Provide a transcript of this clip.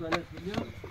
Hay